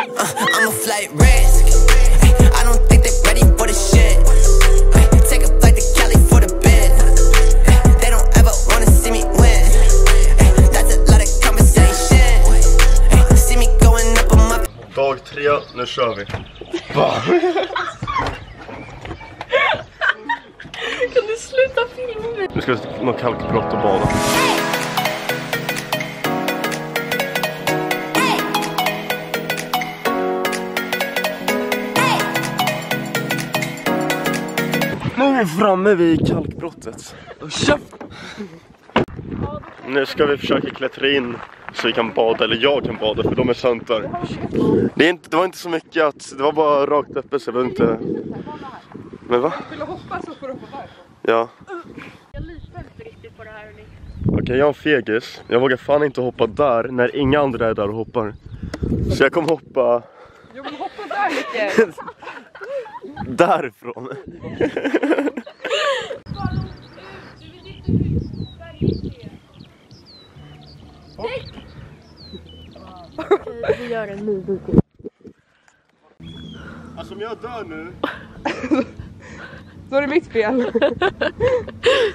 Uh, I'm a flight risk. Ay, I don't think they ready for the shit. Take a flight to Cali for the bid. Ay, They don't ever wanna see me win. That's a lot of conversation. See me going up on my Dag tre, nu kör vi. Kan du sluta filma mig? Nu ska vi till kalkbrott och bada. Nu är vi framme vid kalkbrottet. Nu ska vi försöka klättra in så vi kan bada, eller jag kan bada för de är söntar. Det, är inte, det var inte så mycket att, det var bara rakt öppet så jag behöver inte... Men va? Vill du hoppa så får du hoppa därifrån. Ja. Jag litar inte riktigt på det här. Okej, jag är en fegis. Jag vågar fan inte hoppa där när inga andra är där och hoppar. Så jag kommer hoppa Jo men hoppa där Micke. därifrån. Vi gör en ny video. Alltså om jag dör nu, Då är det mitt fel.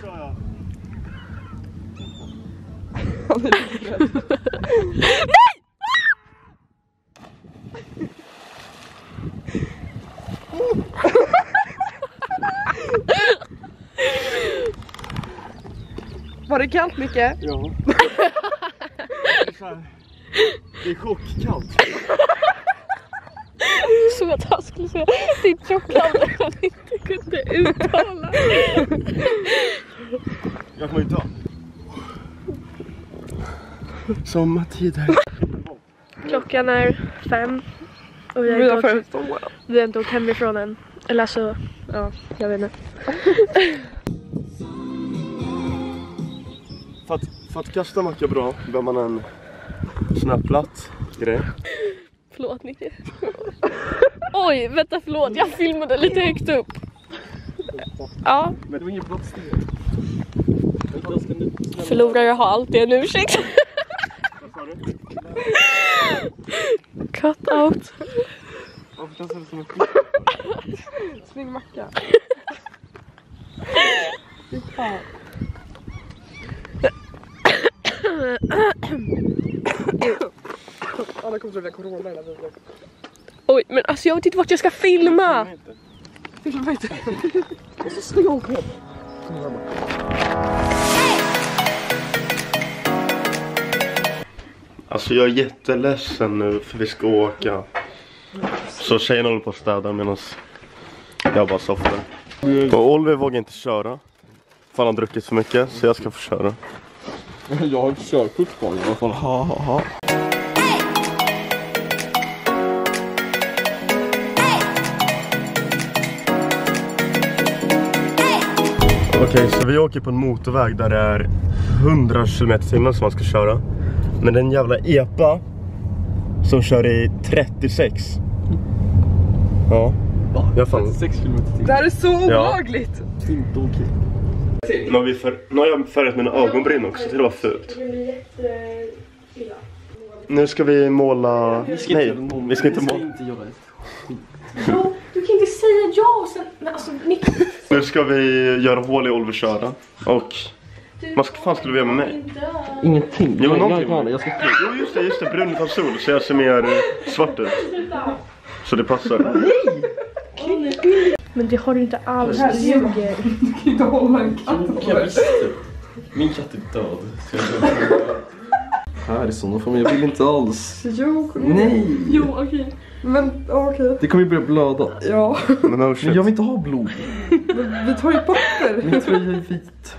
sa jag. Han är livrädd. Var det kallt Micke? Ja. Det är Det är chockkallt. Så att han skulle säga ditt tjockkallt han inte kunde uttala. Jag kommer inte dö. Sommartider. Klockan är fem. Och vi har, inte åkt, vi har inte åkt hemifrån än. Eller alltså, ja, jag vet inte. För att, för att kasta macka bra behöver man en sån här platt grej. Förlåt Nicke. Oj, vänta förlåt. Jag filmade lite högt upp. Ja, Men det var ingen platt steg. förlorare har alltid en ursäkt. Vad sa du? Cut out. Varför kastar du som en Snygg macka. Alla kommer har corona hela tiden. Oj, men alltså jag vet inte vart jag ska filma. Filma inte. Och så slår jag själv. Alltså jag är jätteledsen nu för vi ska åka. Så tjejen håller på att städa medan jag bara softar. Och Oliver vågar inte köra. För han har druckit för mycket så jag ska få köra. Jag har ett körkort kvar i alla fall. Ha, ha, ha. Okej, så vi åker på en motorväg där det är 100 km timmen som man ska köra. Men det är en jävla epa som kör i 36. Ja. Va? Jag fan- 6 km Det här är så olagligt. Inte okej. Nu har, vi för, nu har jag färgat mina ögonbryn också, det var fult. Nu ska vi måla... Nej, vi ska inte måla. Du kan inte säga ja och sen... Men alltså. Nu ska vi göra hål i Olvers öra. Och... Vad ska- fan skulle vi göra med mig? Ingenting. Jo, jag, jag, jag, jag ska fly. Jo just det, just det, brun utan sol så jag ser mer svart ut. Så det passar. Men det har du inte alls. Du ljuger. Du kan inte hålla en katt på. Min katt är död. Så jag vill inte alls. Jo. Nej! Jo, okej. Men okej. Det kommer ju börja blöda. Ja, Men no Men jag vill inte ha blod. men vi tar ju papper. Min tröja är vit.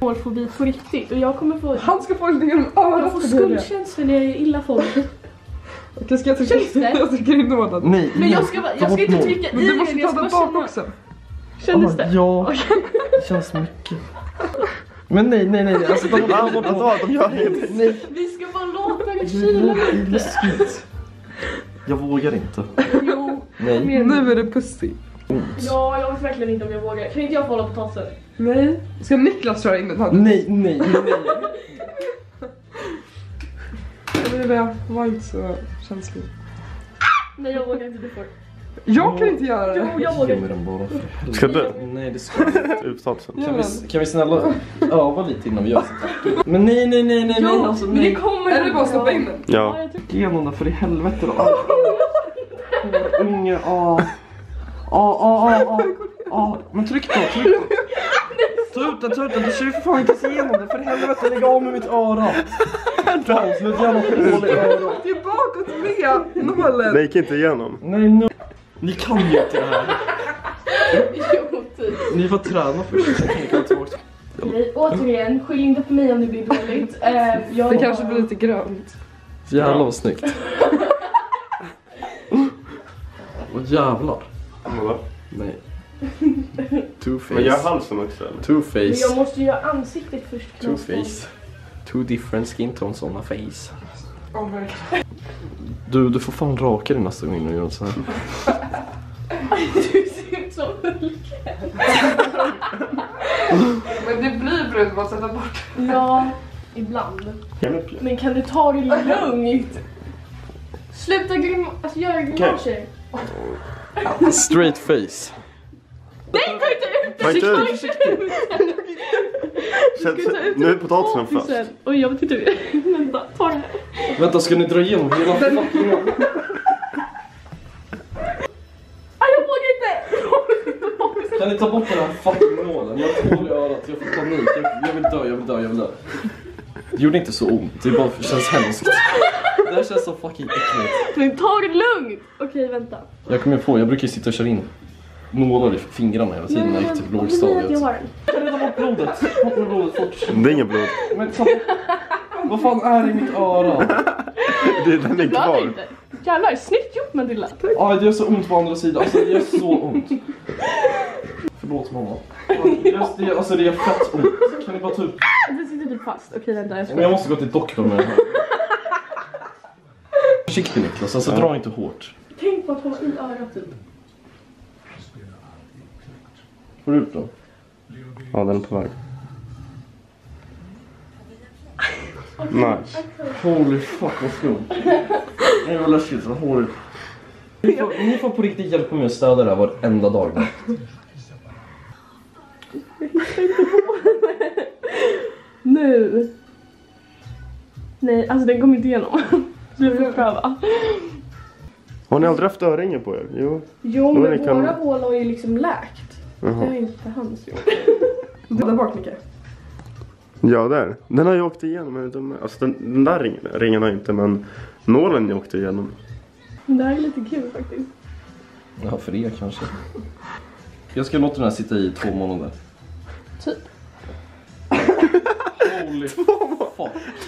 Hårfobi på riktigt. Och jag kommer få... Han ska få lite genom örat. Jag får skuldkänslor när jag är illa folk. Okej, ska jag trycka, Känns det? jag trycker in nåden? Nej, Men jag ska, jag ska inte trycka Men i du den, måste ta den bak känna. också. Kändes det? Ja, det känns mycket. Men nej, nej, nej. Alltså, de, Ah, vadå? De gör ingenting. nej. Vi ska bara låta det Det kyla är lite. läskigt. Jag vågar inte. Jo. Nej. Nu är det pussy. Ja, jag vet verkligen inte om jag vågar. Kan inte jag få hålla potatisen? Nej. Ska Niklas köra in den här? Nej, nej, nej. Jag vill det var inte så känslig. Nej jag vågar inte, du får. Jag kan inte göra det. Jo jag Ge vågar. mig den bara för helvete. Ska du? Nej det ska jag inte. Kan vi, kan vi snälla öva lite innan vi gör sånt? Men nej nej nej nej nej alltså men det nej. kommer Är det bara att stoppa in den? Ja, Ja. jag tycker Igenom den för i helvete då. Åh, Unge, åh. Åh, åh, åh, åh. Åh, men tryck då, tryck då. Ta ut den, ta ut den. Du ser ju för fan inte se igenom den. För helvete, lägg av med mitt öra. Fan, sluta något hål i örat. Det är bakåt med nålen. Det gick inte igenom. Nej, nu. Ni kan ju inte det här. Jo, typ. Ni får träna först, sen kan ni komma tillbaka. Nej, återigen, skyll inte på mig om det blir dåligt. Eh, jag Det kanske blir lite grönt. Jävlar vad snyggt. Åh jävlar. Vadå? Nej. Two Men gör face. halsen också eller? Two Men jag måste ju göra ansiktet först. Two face. Two different skin tones on a face. Oh my God. Du, du får fan raka dig nästa gång när du gör så här. Du ser ut som Hulk. Men det blir brunt om man sätter bort. Ja, ibland. Men kan du ta det lugnt? Sluta grim... Alltså göra grimaser. Straight face. Nej, ta inte ut inte Ta ut. inte ut Sätt, sätt, nu är potatisen fast. Sen. Oj, jag vet inte hur. Vänta, ta det här. Vänta, ska ni dra igenom hela fucking... Aj, jag vågar inte! Kan ni ta bort den här fucking nålen? Jag hål i örat, jag får panik. Jag, jag vill dö, jag vill dö, jag vill dö. Det gjorde inte så ont, det bara känns hemskt. Det här känns så fucking äckligt. Men ta det lugnt! Okej, vänta. Jag kommer på, jag brukar ju sitta och köra in nålar i fingrarna hela tiden när jag gick till att jag lågstadiet. har den. Ta bort blodet? Bort med blodet fort. Det är inget blod. Men ta bort... Vad fan är det i mitt öra? Det är den är kvar. Jävlar, snyggt gjort Matilda. Aj, det gör så ont på andra sidan. Alltså det gör så ont. Förlåt mamma. Det gör, det alltså det gör fett ont. Kan ni bara ta ut... Det sitter typ fast. Okej, vänta. Jag Men jag ska... måste gå till doktorn med det här. Försiktig Niklas, alltså dra inte hårt. Tänk på att hålla i örat typ. Får du ut den? Ja, den är på väg. Nice. Holy fuck vad skumt. Det var läskigt, vad håret. Ni får, ni får på riktigt hjälpa mig att städa det här varenda dag nu. Nu. Nej, alltså den kommer inte igenom. Du får pröva. Har ni aldrig haft örhängen på er? Jo. Jo, Då men kan- våra hål har ju liksom läkt. Det har Jaha. inte hans gjort. Där bak Micke. Ja, där. Den har ju åkt igenom. men de- Alltså den, den där ringen, ringen har inte, men nålen jag åkte igenom. Det här är lite kul faktiskt. Ja, för er kanske. Jag ska låta den här sitta i två månader. Typ. Holy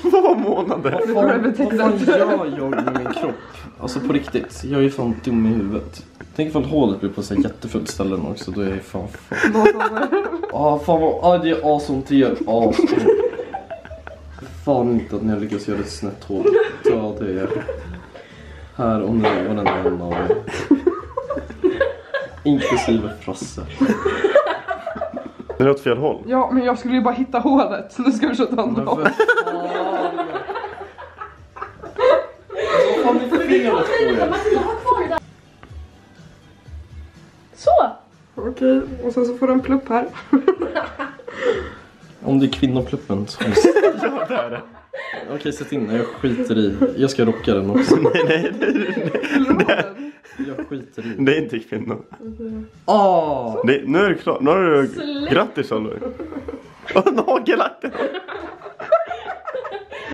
Två månader! Vad fan, vad fan gör jag med min kropp? Alltså på riktigt, jag är ju fan dum i huvudet. Tänk ifall hålet blir på så här jättefullt ställen också, då är jag fan fan. Ah, fan vad, ah, det är asont, det gör asont. Fan inte att ni har lyckats göra ett snett hål. Ta det här och nu varenda en av er. Inklusive Frasse. Den är åt fel håll. Ja, men jag skulle ju bara hitta hålet. Så nu ska vi köra ett annat Men håll. för fan. Vad fan är felet på? Matilda, ha kvar det där. Så! Okej, och sen så får du en plupp här. Om det är kvinnopluppen så Ja, det är det. Okej, sätt in den. Jag skiter i. Jag ska rocka den också. Nej, nej, nej. Jag skiter i. Det är inte kvinnor. Ah! Det, nu är det klart. Nu har du... Grattis Oliver. Och nagellacken.